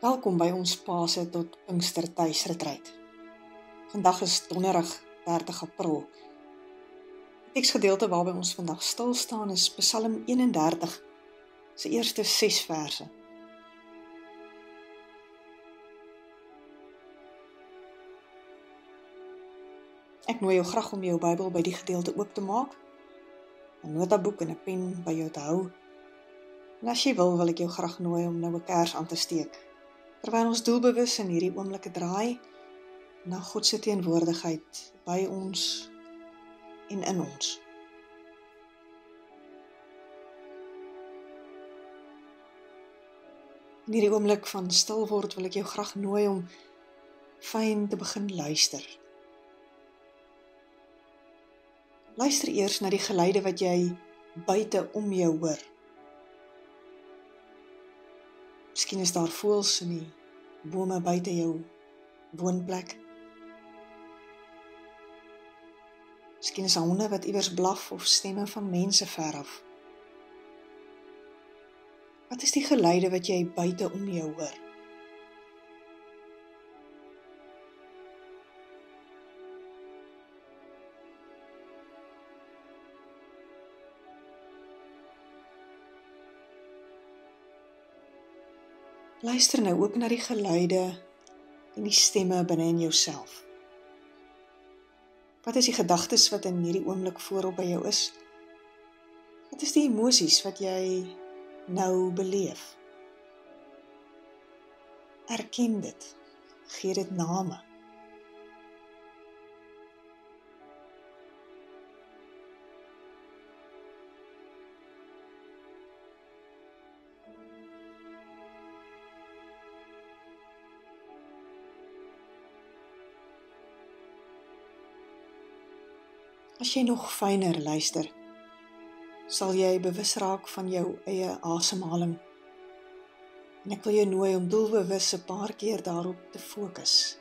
Welkom by ons Paase tot Pinkster tuisretreat. Vandag is Donderdag 30 April. Die teksgedeelte waarby ons vandag stil staan is Psalm 31 se eerste 6 verse. Ek nooi jou graag om jou Bybel by die gedeelte oop te maak. 'n Notaboek en 'n pen by jou te hou. En as jy wil, wil ek jou graag nooi om nou 'n kers aan te steek terwyl ons doelbewus in hierdie oomblikke draai na God se teenwoordigheid by ons en in ons. In hierdie oomblik van stil word wil ek jou graag nooi om fyn te begin luister. Luister eers na die geluide wat jy buite om jou hoor. Miskien is daar voëls in die bome buite jou woonplek. Miskien is honde wat iewers blaf of stemme van mense ver af. Wat is die geluide wat jy buite om jou hoor? Luister nou ook na die geluide en die stemme binne in jouself. Wat is die gedagtes wat in hierdie oomblik voorop by jou is? Wat is die emosies wat jy nou beleef? Erken dit. Gee dit name. As jy nog fyner luister, sal jy bewus raak van jou eie asemhaling. En ek wil jou nooi om doelbewus 'n paar keer daarop te fokus.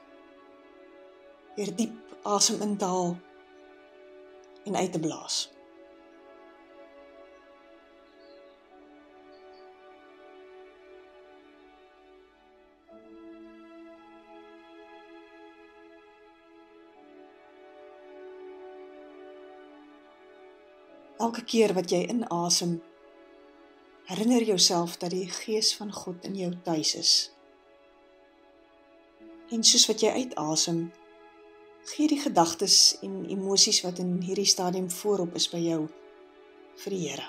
Weer diep asem in te haal en uit te blaas. Elke keer wat jy inasem, herinner jouself dat die gees van God in jou tuis is. En soos wat jy uitasem, gee die gedagtes en emosies wat in hierdie stadium voorop is by jou vir die Here.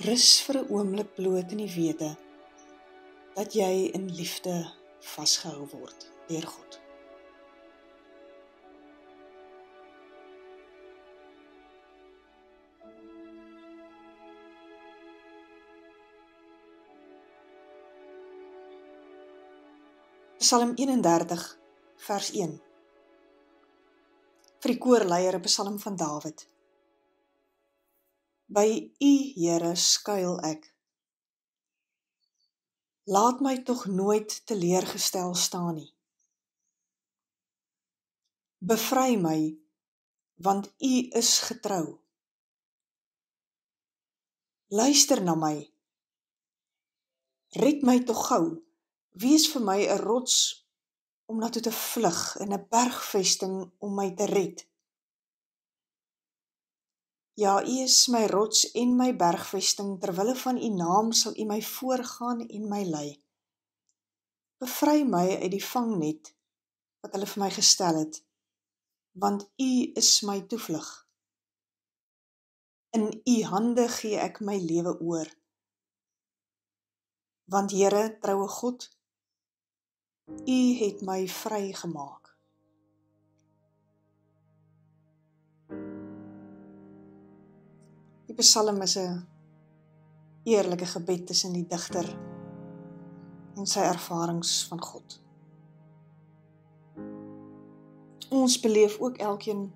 Rus vir 'n oomblik bloot in die wete dat jy in liefde vasgehou word deur God. Psalm 31 vers 1 vir die koorleier 'n psalm van Dawid. By U, Here, skuil ek. Laat my tog nooit teleurgestel staan nie. Bevry my, want U is getrou. Luister na my. Red my tog gou. Wees vir my 'n rots om na toe te vlug en 'n bergvesting om my te red. Ja, U is my rots en my bergvesting, ter wille van U naam sal U my voorgaan en my lei. Bevry my uit die vangnet wat hulle vir my gestel het, want U is my toevlug. In U hande gee ek my lewe oor. Want Here, troue God, U het my vrygemaak. Die Psalm is 'n eerlike gebed tussen die digter en sy ervarings van God. Ons beleef ook elkeen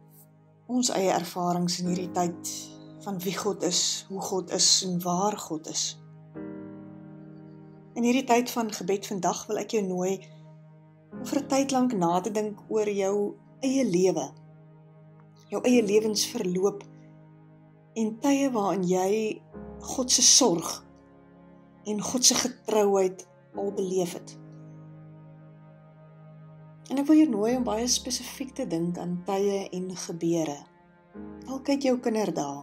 ons eie ervarings in hierdie tyd van wie God is, hoe God is en waar God is. In hierdie tyd van gebed vandag wil ek jou nooi om vir 'n tyd lank na te dink oor jou eie lewe. Jou eie lewensverloop en tye waarin jy God se sorg en God se getrouheid al beleef het. En ek wil jou nooi om baie spesifiek te dink aan tye en gebeure. Dalk uit jou kinderdae.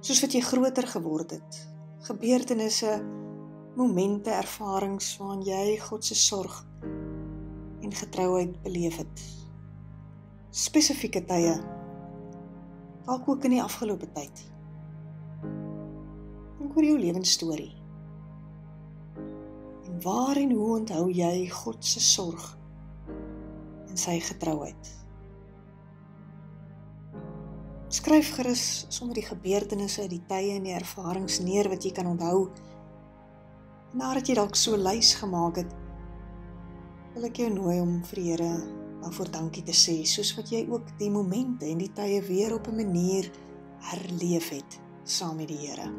Soos wat jy groter geword het. Gebeurtenisse, momente, ervarings waarin jy God se sorg en getrouheid beleef het. Spesifieke tye. Dalk ook in die afgelope tyd. Dink oor jou lewensstorie. En waar en hoe onthou jy God se sorg en sy getrouheid? Skryf gerus sommer die gebeurtenisse, die tye en die ervarings neer wat jy kan onthou. Nadat jy dalk so lys gemaak het, wil ek jou nooi om vir die Here daarvoor dankie te sê, soos wat jy ook die momente en die tye weer op 'n manier herleef het saam met die Here.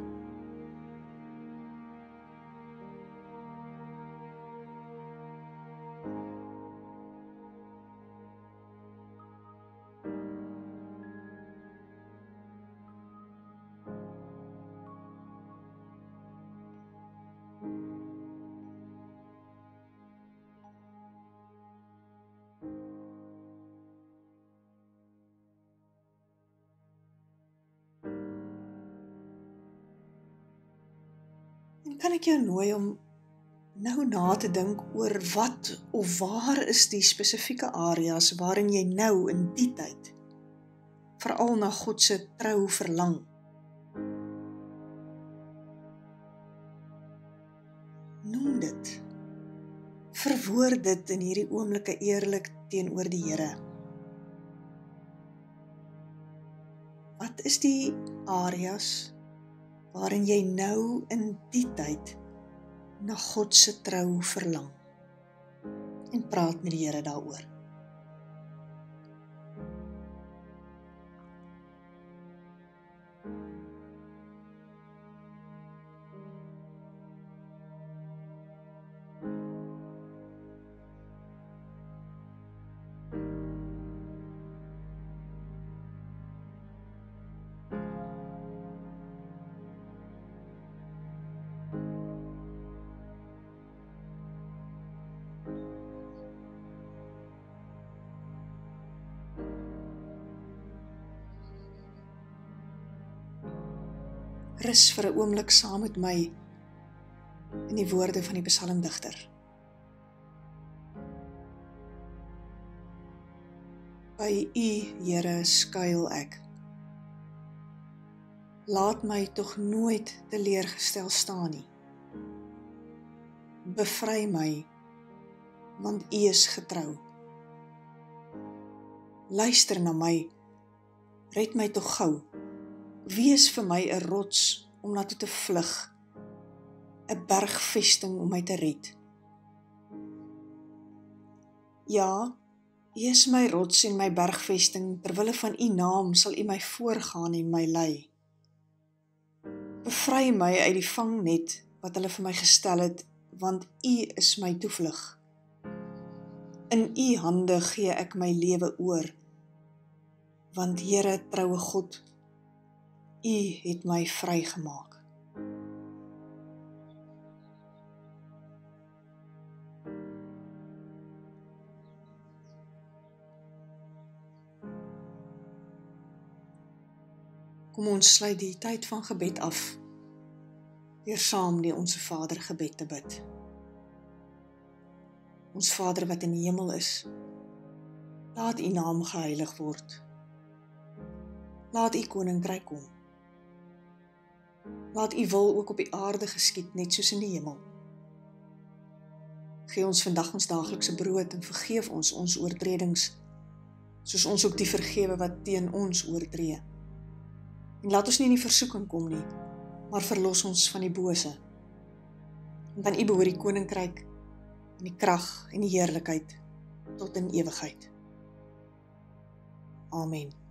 Kan ek jou nooi om nou na te dink oor wat of waar is die spesifieke areas waarin jy nou in die tyd veral na God se trou verlang. Noem dit. Verwoord dit in hierdie oomblikke eerlik teenoor die Here. Wat is die areas waarin jy nou in die tyd na God se trou verlang en praat met die Here daaroor. Rus vir 'n oomblik saam met my in die woorde van die psalmdigter. By U, Here, skuil ek. Laat my tog nooit teleurgestel staan nie. Bevry my want U is getrou. Luister na my. Red my tog gou wees vir my 'n rots om na toe te vlug 'n bergvesting om my te red. Ja u is my rots en my bergvesting terwille van u naam sal u my voorgaan en my lei. Bevry my uit die vangnet wat hulle vir my gestel het want u is my toevlug. In u hande gee ek my lewe oor want Here troue God U het my vrygemaak. Kom ons sluit die tyd van gebed af. Weer saam die onsse Vader gebed te bid. Ons Vader wat in die hemel is, laat U naam geheilig word. Laat U koninkryk kom. Laat U wil ook op die aarde geskied net soos in die hemel. Gee ons vandag ons daaglikse brood en vergeef ons ons oortredings soos ons ook die vergewe wat teen ons oortree. En laat ons nie in die versoeking kom nie, maar verlos ons van die bose. Want aan U behoort die koninkryk en die krag en die heerlikheid tot in ewigheid. Amen.